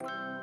you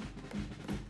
うん。